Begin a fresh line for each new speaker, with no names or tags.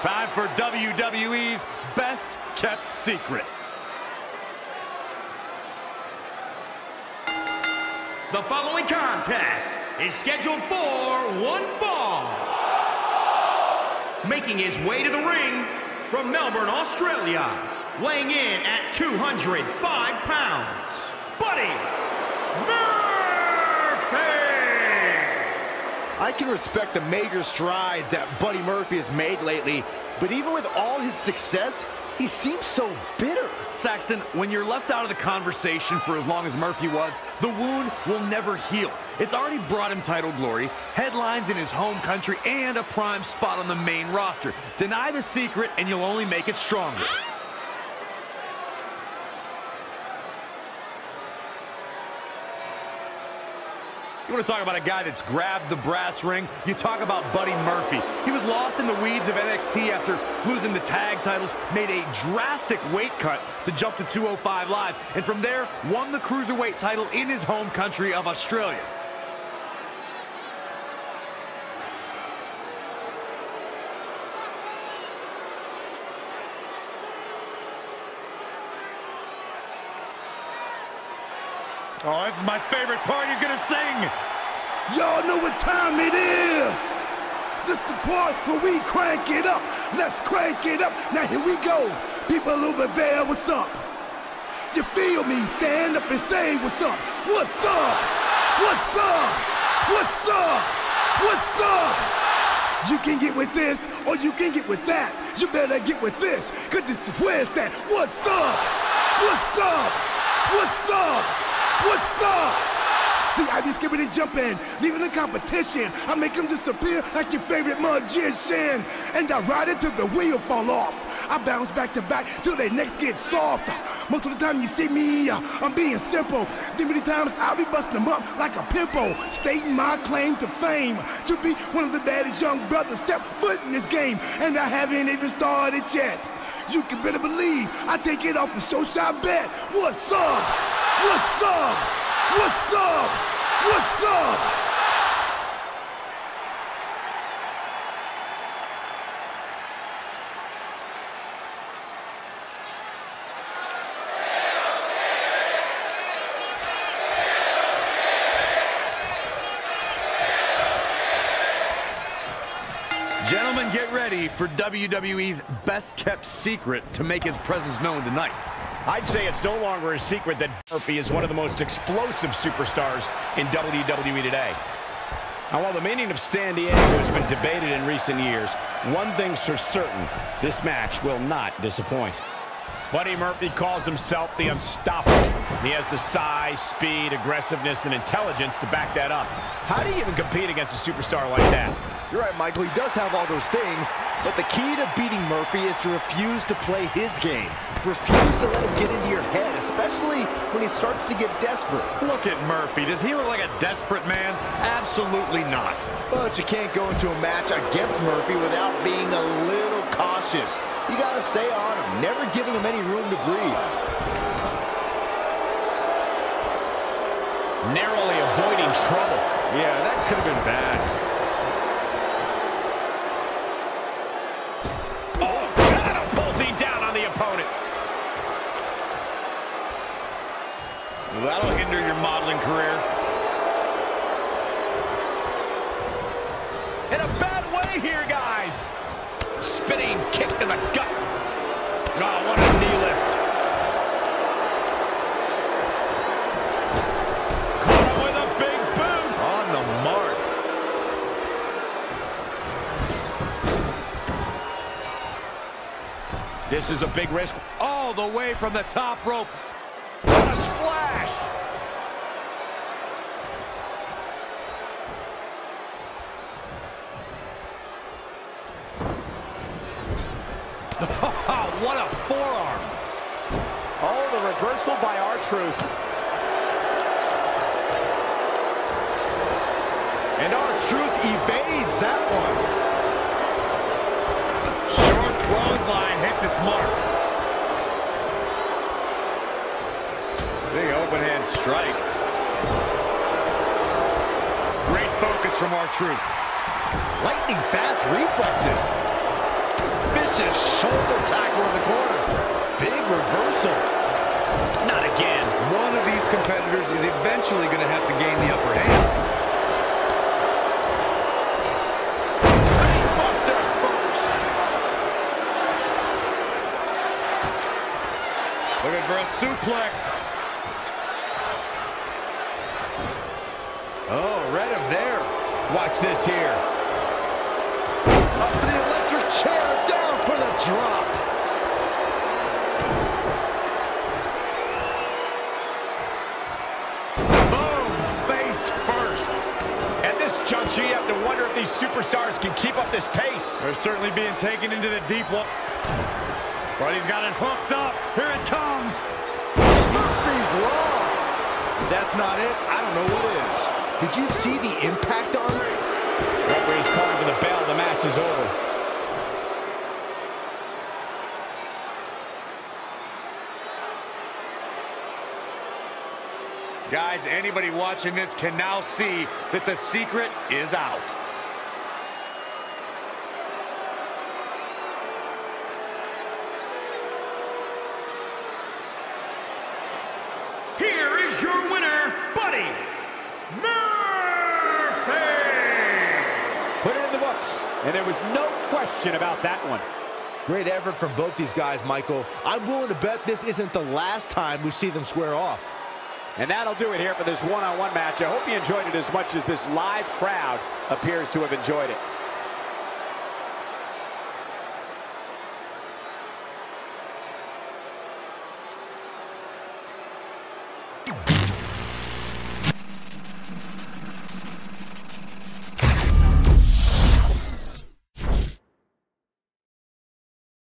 Time for WWE's Best Kept Secret.
The following contest is scheduled for one fall. Making his way to the ring from Melbourne, Australia, weighing in at 205 pounds, Buddy!
I can respect the major strides that Buddy Murphy has made lately, but even with all his success, he seems so bitter.
Saxton, when you're left out of the conversation for as long as Murphy was, the wound will never heal. It's already brought him title glory, headlines in his home country, and a prime spot on the main roster. Deny the secret, and you'll only make it stronger. You want to talk about a guy that's grabbed the brass ring? You talk about Buddy Murphy. He was lost in the weeds of NXT after losing the tag titles, made a drastic weight cut to jump to 205 Live, and from there, won the Cruiserweight title in his home country of Australia. Oh, this is my favorite part. He's to sing.
Y'all know what time it is. This the part where we crank it up. Let's crank it up. Now here we go. People over there, what's up? You feel me? Stand up and say what's up. What's up? What's up? What's up? What's up? You can get with this or you can get with that. You better get with this, cause this is where it's at. What's up? What's up? What's up? What's up? See, I be skipping and jumping, leaving the competition. I make them disappear like your favorite magician. And I ride it till the wheel fall off. I bounce back to back till their necks get soft. Most of the time you see me, uh, I'm being simple. Then many times I'll be busting them up like a pimple, stating my claim to fame. To be one of the baddest young brothers step foot in this game, and I haven't even started yet. You can better believe I take it off the show shot bet. What's up? What's up? What's up?
Gentlemen, get ready for WWE's best kept secret to make his presence known tonight.
I'd say it's no longer a secret that Murphy is one of the most explosive superstars in WWE today. Now, while the meaning of San Diego has been debated in recent years, one thing's for certain, this match will not disappoint. Buddy Murphy calls himself the unstoppable. He has the size, speed, aggressiveness, and intelligence to back that up. How do you even compete against a superstar like that?
You're right, Michael. He does have all those things, but the key to beating Murphy is to refuse to play his game. Refuse to let him get into your head, especially when he starts to get desperate.
Look at Murphy. Does he look like a desperate man? Absolutely not.
But you can't go into a match against Murphy without being a little cautious. You gotta stay on him, never giving him any room to breathe.
Narrowly avoiding trouble.
Yeah, that could have been bad. That'll your modeling career.
In a bad way here, guys. Spinning kick to the gut. Oh, what a knee lift. Caught him with a big boot.
On the mark.
This is a big risk.
All the way from the top rope.
What a splash.
What a forearm.
Oh, the reversal by R-Truth.
And our truth evades that one.
Short clothesline hits its mark. Big open hand strike. Great focus from R-Truth.
Lightning fast reflexes. Vicious shoulder tackle in the corner. Big reversal.
Not again.
One of these competitors is eventually going to have to gain the upper hand.
First.
Looking for a suplex.
Oh, read him there.
Watch this here.
Up for the electric chair, down for the drop.
Boom! Face first.
At this juncture, you have to wonder if these superstars can keep up this pace.
They're certainly being taken into the deep one. But he's got it hooked up. Here it comes.
Murphy's Law. That's not it. I don't know what is. Did you see the impact on it?
Referee's calling for the bell. The match is over.
Guys, anybody watching this can now see that the secret is out.
Here is your winner, Buddy Murphy!
Put it in the books, and there was no question about that one.
Great effort from both these guys, Michael. I'm willing to bet this isn't the last time we see them square off.
And that'll do it here for this one-on-one match. I hope you enjoyed it as much as this live crowd appears to have enjoyed it.